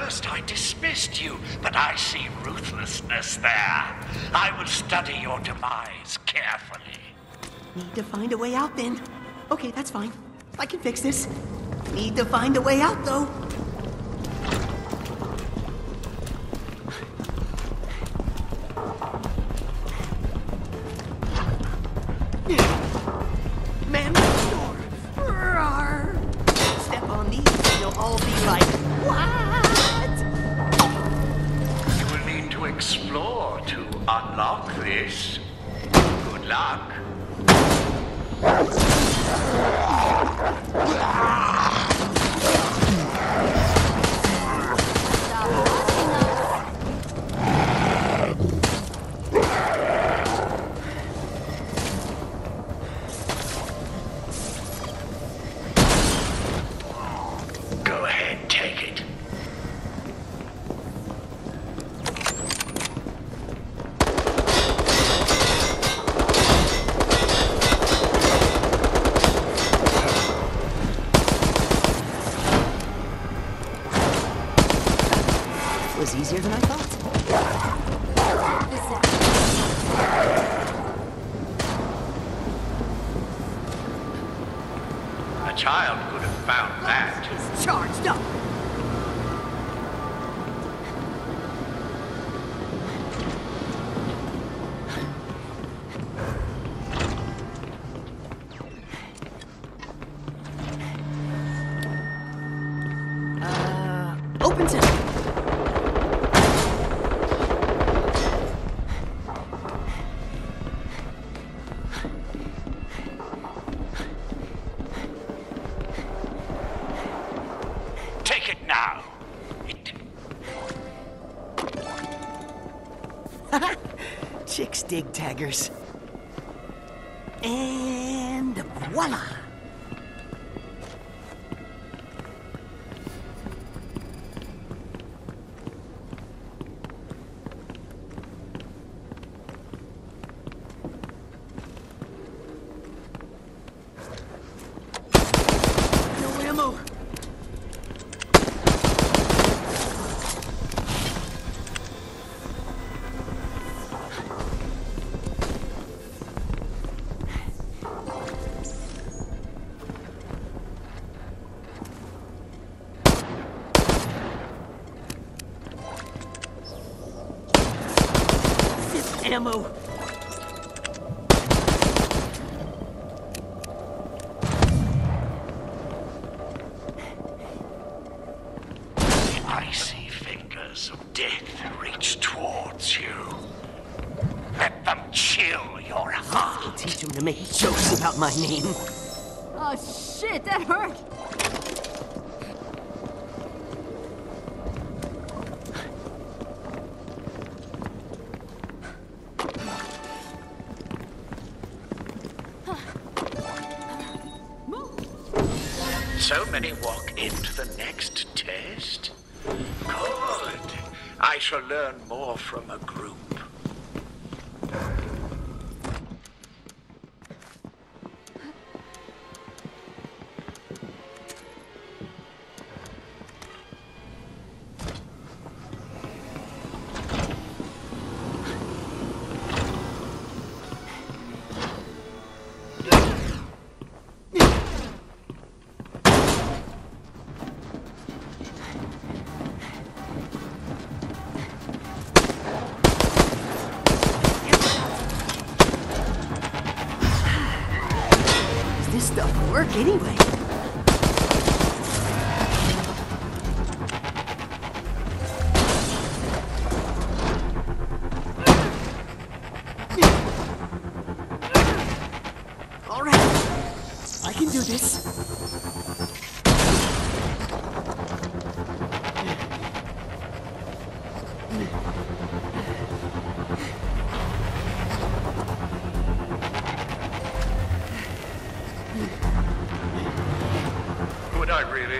First I dismissed you, but I see ruthlessness there. I will study your demise carefully. Need to find a way out then. Okay, that's fine. I can fix this. Need to find a way out though. Explore to unlock this. Good luck. A child could have found that. It's charged up. Dig taggers. And voila! Ammo. The icy fingers of death reach towards you. Let them chill your heart. Teach him to make jokes about my name. Oh shit, that hurt! Many walk into the next test? Good. I shall learn more from a group. Work anyway?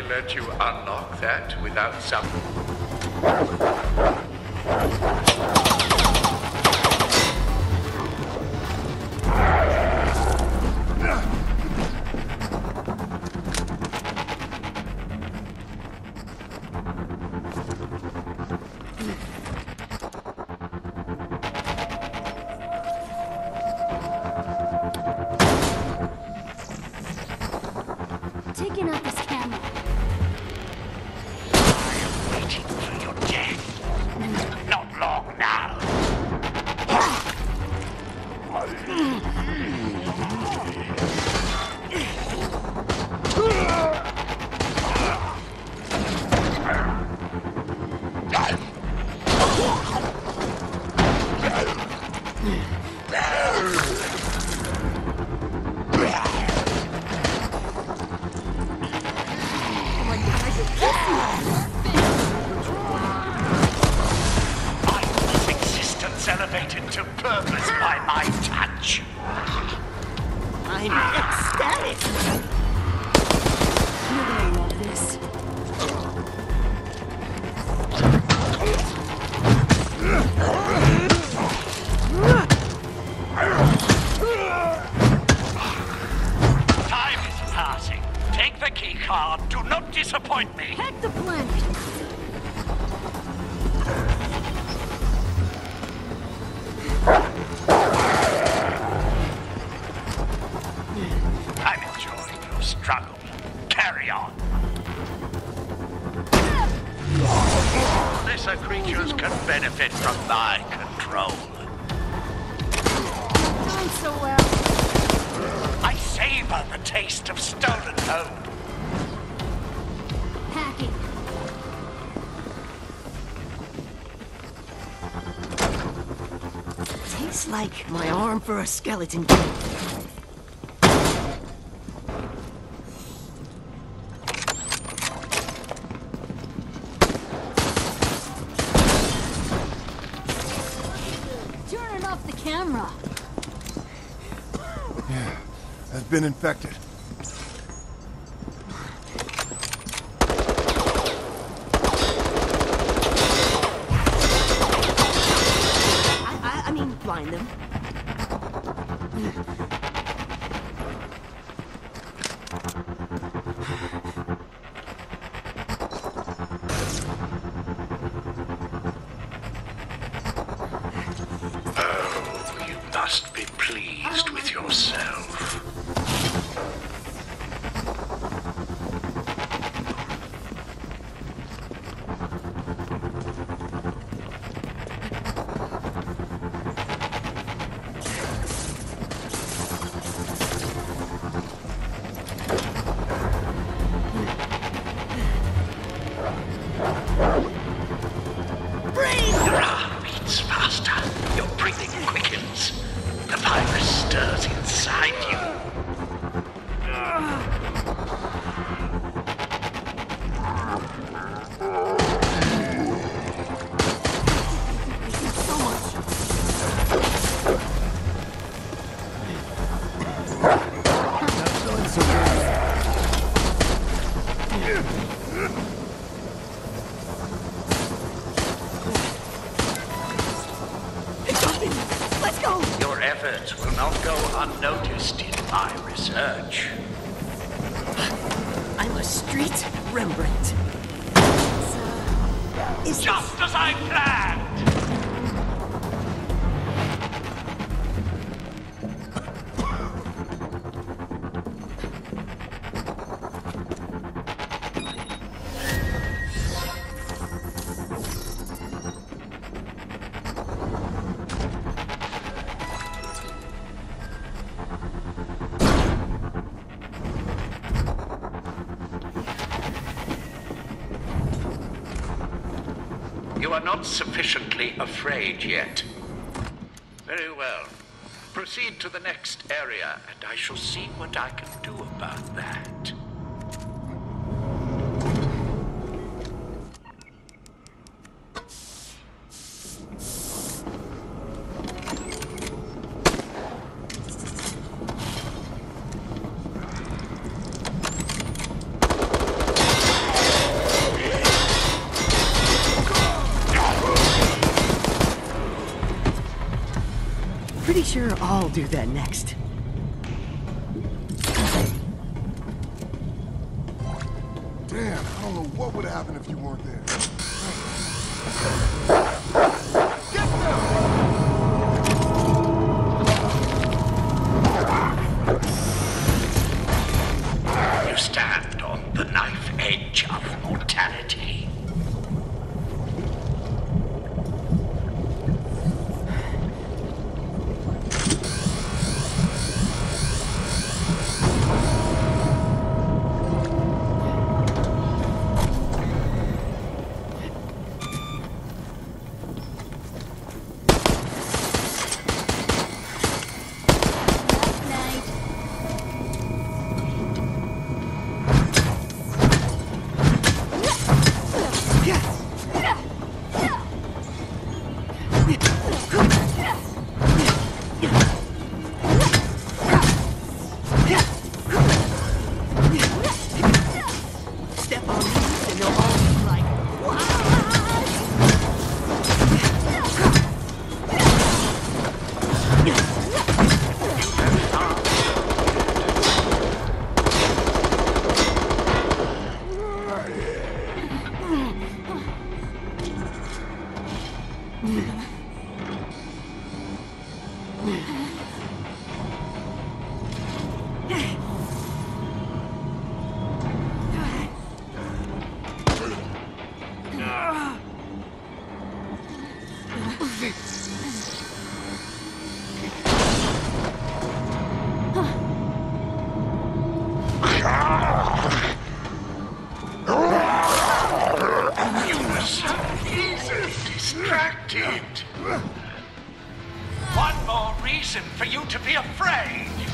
Let you unlock that without some... my touch. I'm ecstatic. You're gonna love this. Time is passing. Take the key card. Do not disappoint me. Hack the planet. The taste of stolen hope. Hacking. Tastes like my arm for a skeleton. Turning off the camera. Has been infected. Blind them. Oh, you must be pleased with yourself. You are not sufficiently afraid yet. Very well. Proceed to the next area, and I shall see what I can do about that. Sure I'll do that next. Damn, I don't know what would happen if you weren't there. reason for you to be afraid.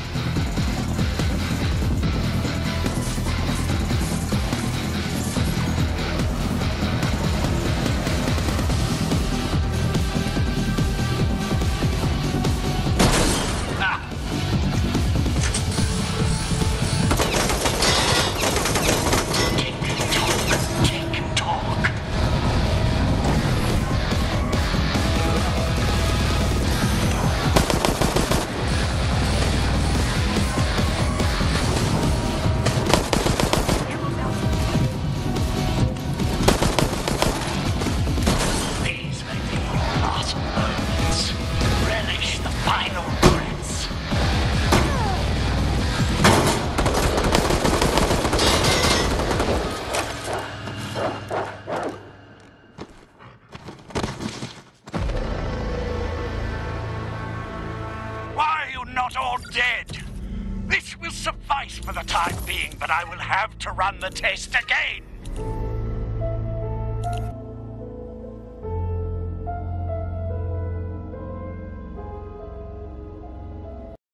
but I will have to run the test again.